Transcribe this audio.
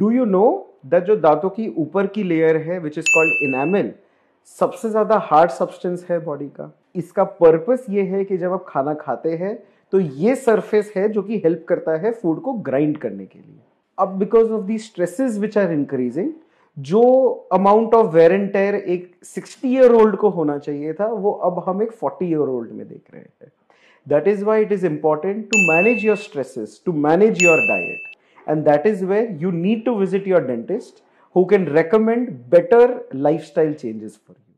Do you know that जो दांतों की ऊपर की लेयर है विच इज़ कॉल्ड इनामिल सबसे ज़्यादा हार्ड सब्सटेंस है बॉडी का। इसका पर्पस ये है कि जब आप खाना खाते हैं तो ये सरफेस है जो कि हेल्प करता है फ़ूड को ग्राइंड करने के लिए। अब because of the stresses which are increasing जो amount of wear and tear एक 60 ईयर ओल्ड को होना चाहिए था, वो अब हम एक 40 ईयर ओल्ड में देख रहे हैं। That is why it is important to manage your stresses to manage your diet and that is where you need to visit your dentist who can recommend better lifestyle changes for you.